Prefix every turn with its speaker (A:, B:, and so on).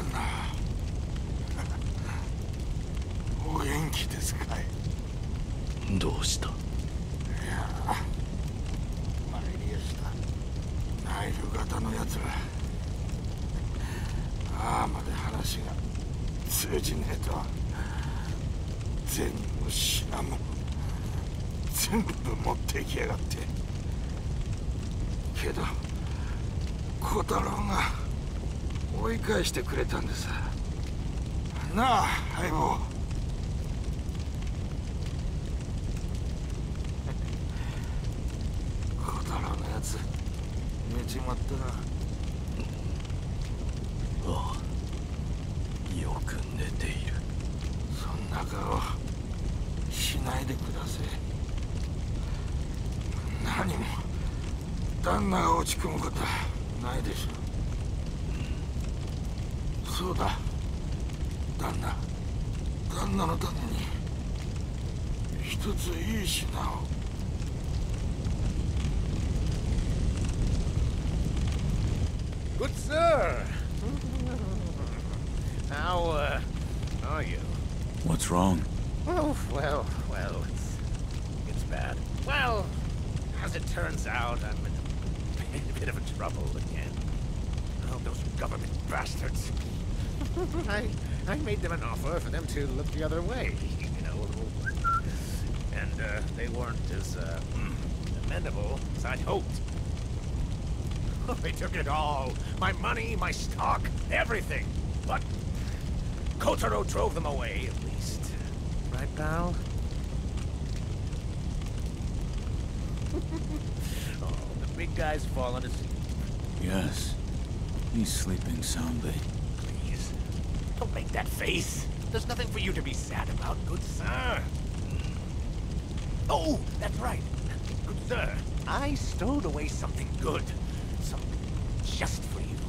A: 旦那 お元気ですかい？
B: どうした？
A: いや参りやした。ナイル型のやつら。ああまで話が通じねえとは。銭も品も全部持ってきやがって。けど小太郎が追い返してくれたんでさなあ相棒。小太郎のやつ。寝ちまったな。
B: ああよく寝ている。
A: そんな顔。しないでください何も。旦那が落ち込むことはないでしょそうだ旦那旦那のために一ついい品を
C: Good sir. How, uh, are you?
D: What's wrong?
C: Oh, well, well, it's, it's bad. Well, as it turns out, I'm in a bit of a trouble again. Oh, those government bastards. I, I made them an offer for them to look the other way, you know. And, uh, they weren't as, uh, amenable as I'd hoped. They took it all. My money, my stock, everything. But Kotaro drove them away, at least. Right, pal? oh, the big guy's fallen asleep.
D: Yes. He's sleeping soundly.
C: Don't make that face. There's nothing for you to be sad about, good sir. Oh, that's right. Good sir, I stowed away something good. Something just for you.